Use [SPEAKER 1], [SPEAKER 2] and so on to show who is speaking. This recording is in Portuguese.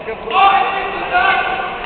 [SPEAKER 1] fica por...